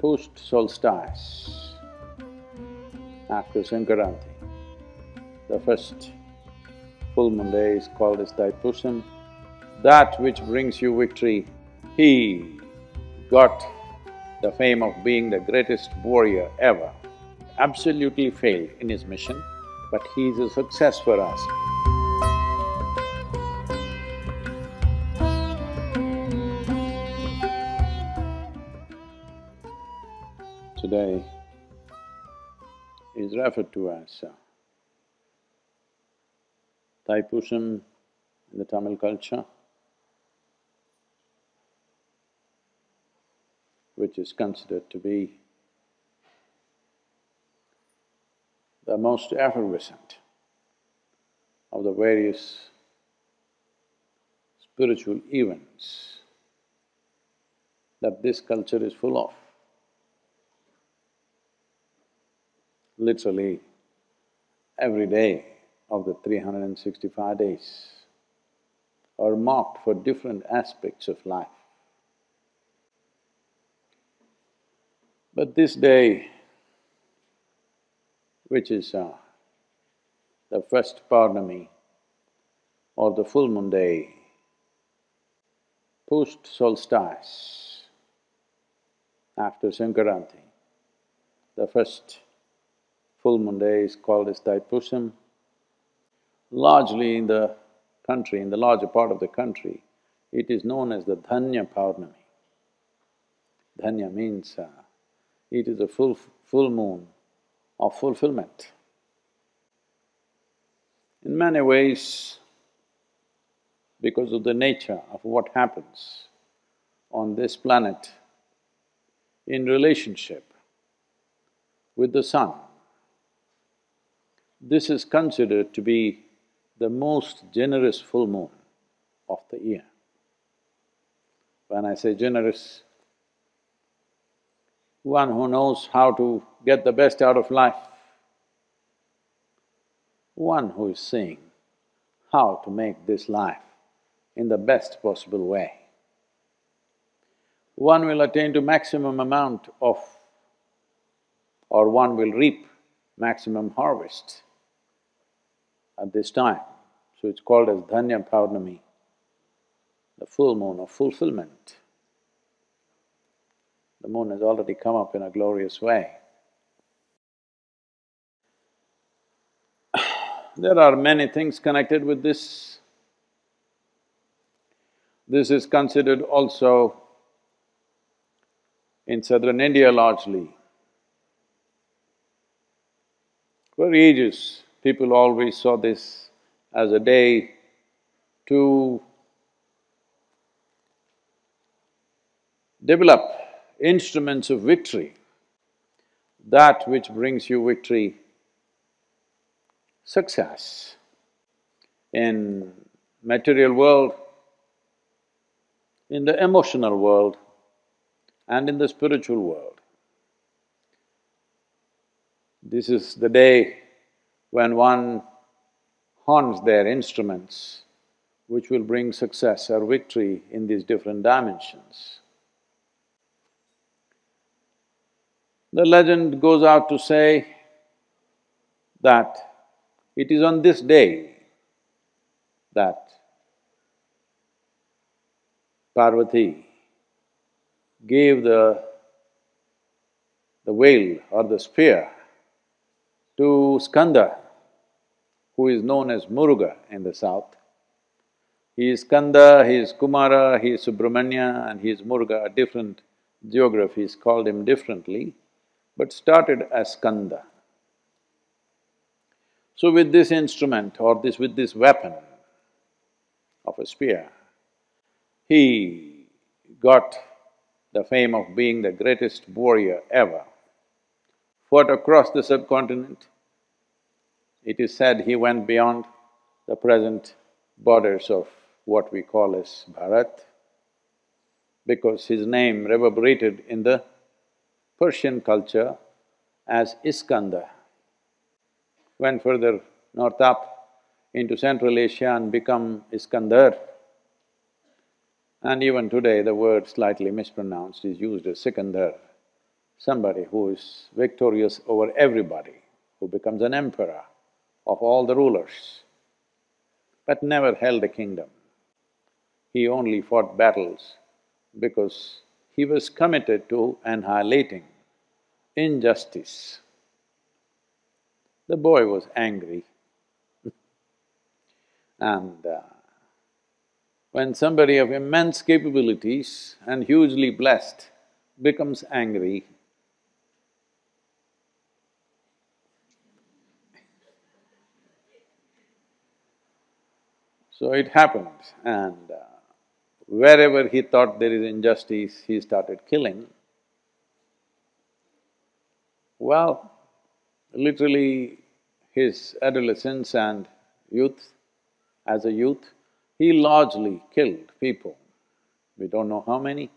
post solstice, after Sankaranti, the first full moon day is called as Thaipusam. That which brings you victory, he got the fame of being the greatest warrior ever. Absolutely failed in his mission, but he is a success for us. Today is referred to as uh, Thaipusam in the Tamil culture, which is considered to be the most effervescent of the various spiritual events that this culture is full of. Literally, every day of the 365 days are marked for different aspects of life. But this day, which is uh, the first Purnami or the full moon day, post solstice, after Sankaranti, the first full moon day is called as Thaipusam. Largely in the country, in the larger part of the country, it is known as the Dhanya Purnami. Dhanya means uh, it is a full… full moon of fulfillment. In many ways, because of the nature of what happens on this planet in relationship with the sun, this is considered to be the most generous full moon of the year. When I say generous, one who knows how to get the best out of life, one who is seeing how to make this life in the best possible way. One will attain to maximum amount of or one will reap maximum harvest at this time. So it's called as Dhanya Purnami, the full moon of fulfillment. The moon has already come up in a glorious way. There are many things connected with this. This is considered also in southern India largely. For ages, people always saw this as a day to develop instruments of victory, that which brings you victory, success in material world, in the emotional world and in the spiritual world. This is the day when one horns their instruments, which will bring success or victory in these different dimensions. The legend goes out to say that it is on this day that Parvati gave the… the vel or the spear to Skanda, who is known as Muruga in the south. He is Skanda, he is Kumara, he is Subramanya and he is Muruga, different geographies called him differently but started as skanda. So with this instrument or this… with this weapon of a spear, he got the fame of being the greatest warrior ever. Fought across the subcontinent. It is said he went beyond the present borders of what we call as Bharat, because his name reverberated in the Persian culture as Iskandar. Went further north up into Central Asia and become Iskandar. And even today the word slightly mispronounced is used as Sikandar. somebody who is victorious over everybody, who becomes an emperor of all the rulers, but never held a kingdom. He only fought battles because he was committed to annihilating injustice. The boy was angry and uh, when somebody of immense capabilities and hugely blessed becomes angry, So it happened and uh, wherever he thought there is injustice, he started killing. Well, literally his adolescence and youth, as a youth, he largely killed people. We don't know how many,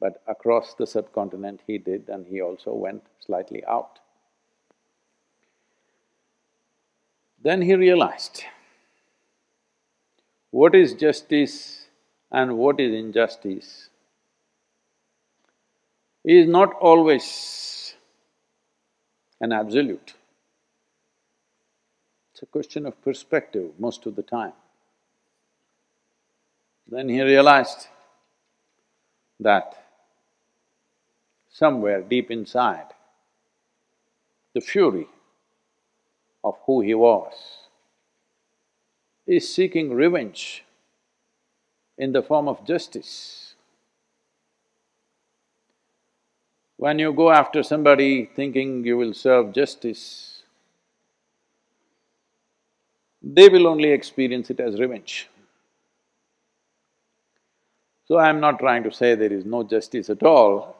but across the subcontinent he did and he also went slightly out. Then he realized what is justice and what is injustice is not always an absolute. It's a question of perspective most of the time. Then he realized that somewhere deep inside, the fury of who he was is seeking revenge in the form of justice. When you go after somebody thinking you will serve justice, they will only experience it as revenge. So I'm not trying to say there is no justice at all,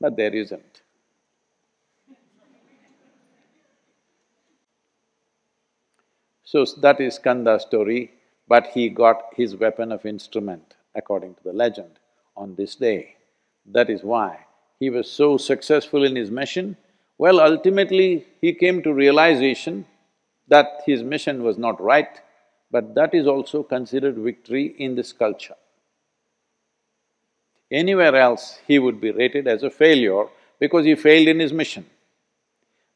but there isn't. So that is Kanda's story, but he got his weapon of instrument, according to the legend, on this day. That is why he was so successful in his mission. Well, ultimately, he came to realization that his mission was not right, but that is also considered victory in this culture. Anywhere else, he would be rated as a failure because he failed in his mission.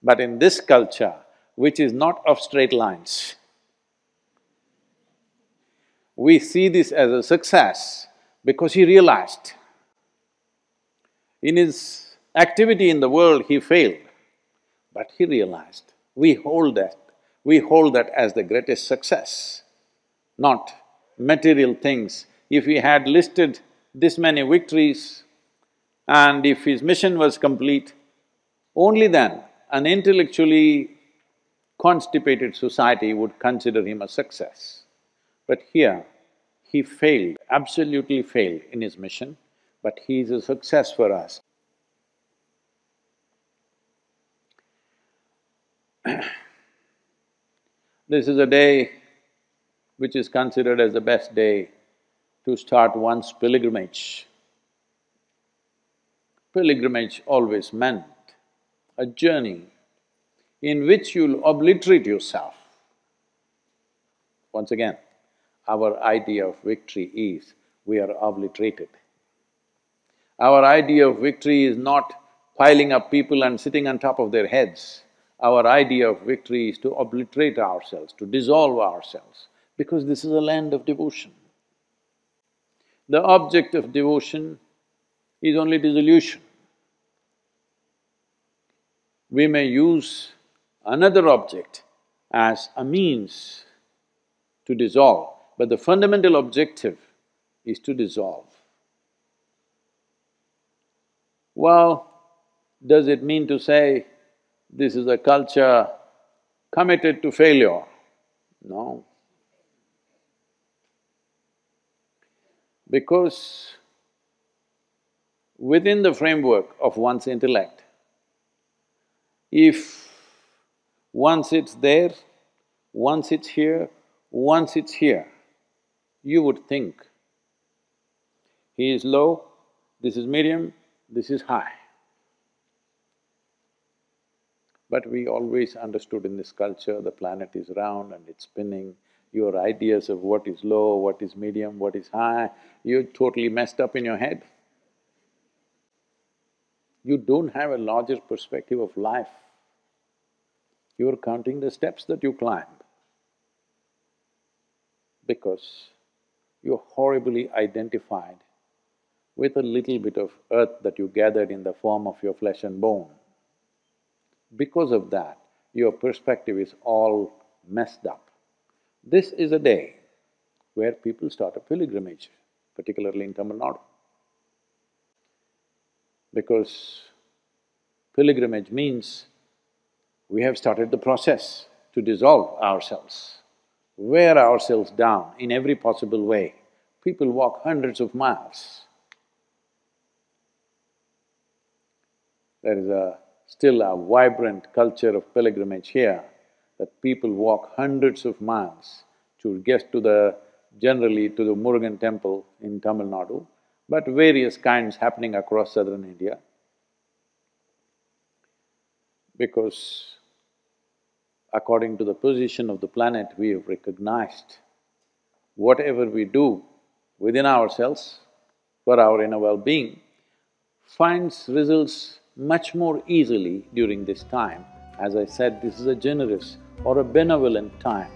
But in this culture, which is not of straight lines, we see this as a success because he realized in his activity in the world he failed, but he realized we hold that, we hold that as the greatest success, not material things. If he had listed this many victories and if his mission was complete, only then an intellectually constipated society would consider him a success. But here, he failed, absolutely failed in his mission, but he is a success for us. this is a day which is considered as the best day to start one's pilgrimage. Pilgrimage always meant a journey in which you'll obliterate yourself. Once again, our idea of victory is we are obliterated. Our idea of victory is not piling up people and sitting on top of their heads. Our idea of victory is to obliterate ourselves, to dissolve ourselves, because this is a land of devotion. The object of devotion is only dissolution. We may use another object as a means to dissolve, but the fundamental objective is to dissolve. Well, does it mean to say this is a culture committed to failure? No. Because within the framework of one's intellect, if once it's there, once it's here, once it's here, you would think, he is low, this is medium, this is high. But we always understood in this culture the planet is round and it's spinning, your ideas of what is low, what is medium, what is high, you're totally messed up in your head. you don't have a larger perspective of life. You're counting the steps that you climb because you're horribly identified with a little bit of earth that you gathered in the form of your flesh and bone. Because of that, your perspective is all messed up. This is a day where people start a pilgrimage, particularly in Tamil Nadu. Because pilgrimage means we have started the process to dissolve ourselves, wear ourselves down in every possible way. People walk hundreds of miles. There is a still a vibrant culture of pilgrimage here, that people walk hundreds of miles to get to the… generally to the Murugan temple in Tamil Nadu, but various kinds happening across southern India. Because according to the position of the planet, we have recognized whatever we do within ourselves for our inner well-being finds results much more easily during this time. As I said, this is a generous or a benevolent time